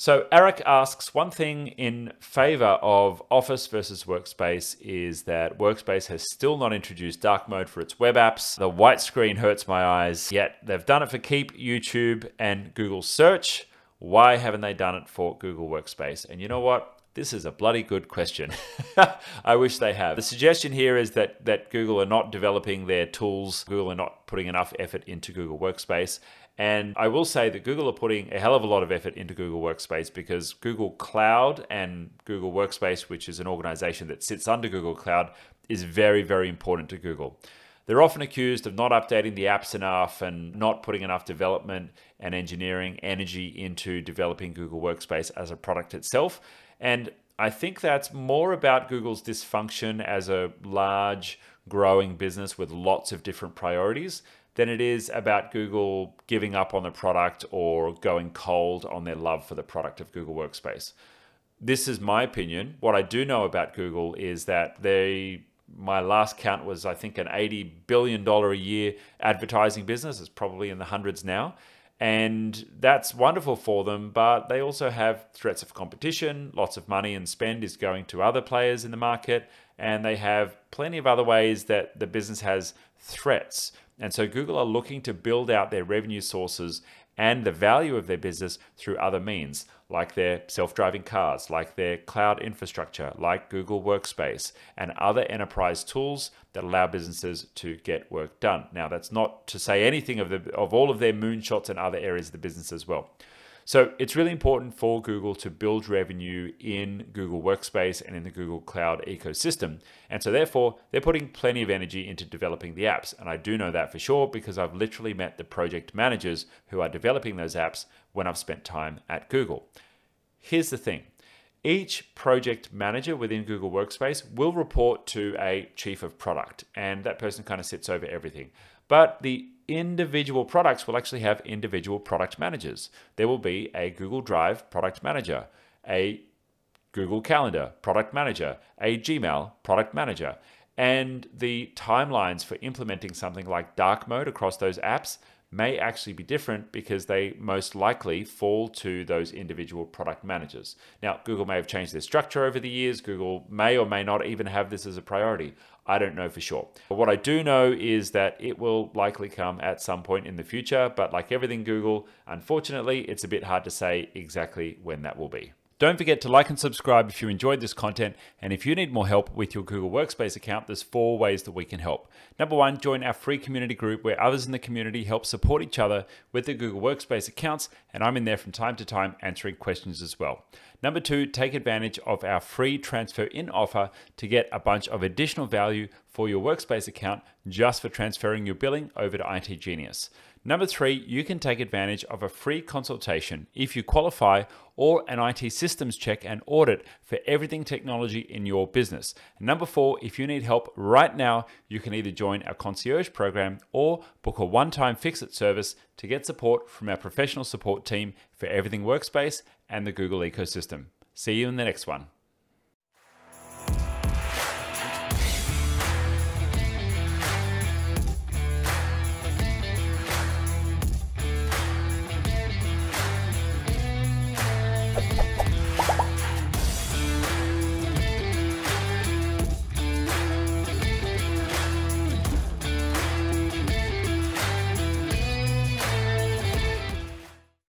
So Eric asks one thing in favor of Office versus Workspace is that Workspace has still not introduced dark mode for its web apps. The white screen hurts my eyes, yet they've done it for Keep, YouTube, and Google Search. Why haven't they done it for Google Workspace? And you know what? This is a bloody good question. I wish they have. The suggestion here is that that Google are not developing their tools. Google are not putting enough effort into Google Workspace. And I will say that Google are putting a hell of a lot of effort into Google Workspace because Google Cloud and Google Workspace, which is an organization that sits under Google Cloud, is very, very important to Google. They're often accused of not updating the apps enough and not putting enough development and engineering energy into developing Google Workspace as a product itself. And I think that's more about Google's dysfunction as a large, growing business with lots of different priorities than it is about Google giving up on the product or going cold on their love for the product of Google Workspace. This is my opinion. What I do know about Google is that they my last count was I think an 80 billion dollar a year advertising business. It's probably in the hundreds now. And that's wonderful for them, but they also have threats of competition. Lots of money and spend is going to other players in the market, and they have plenty of other ways that the business has threats. And so Google are looking to build out their revenue sources and the value of their business through other means, like their self driving cars, like their cloud infrastructure, like Google Workspace, and other enterprise tools that allow businesses to get work done. Now, that's not to say anything of, the, of all of their moonshots and other areas of the business as well. So it's really important for Google to build revenue in Google Workspace and in the Google Cloud ecosystem. And so therefore, they're putting plenty of energy into developing the apps. And I do know that for sure because I've literally met the project managers who are developing those apps when I've spent time at Google. Here's the thing. Each project manager within Google Workspace will report to a chief of product, and that person kind of sits over everything. But the individual products will actually have individual product managers. There will be a Google Drive product manager, a Google Calendar product manager, a Gmail product manager. And the timelines for implementing something like dark mode across those apps may actually be different because they most likely fall to those individual product managers. Now, Google may have changed their structure over the years. Google may or may not even have this as a priority. I don't know for sure. But what I do know is that it will likely come at some point in the future. But like everything Google, unfortunately, it's a bit hard to say exactly when that will be. Don't forget to like and subscribe if you enjoyed this content. And if you need more help with your Google Workspace account, there's four ways that we can help. Number one, join our free community group where others in the community help support each other with their Google Workspace accounts. And I'm in there from time to time answering questions as well. Number two, take advantage of our free transfer in offer to get a bunch of additional value for your Workspace account just for transferring your billing over to IT Genius. Number three, you can take advantage of a free consultation if you qualify or an IT systems check and audit for everything technology in your business. Number four, if you need help right now, you can either join our concierge program or book a one time fix it service to get support from our professional support team for everything workspace and the Google ecosystem. See you in the next one.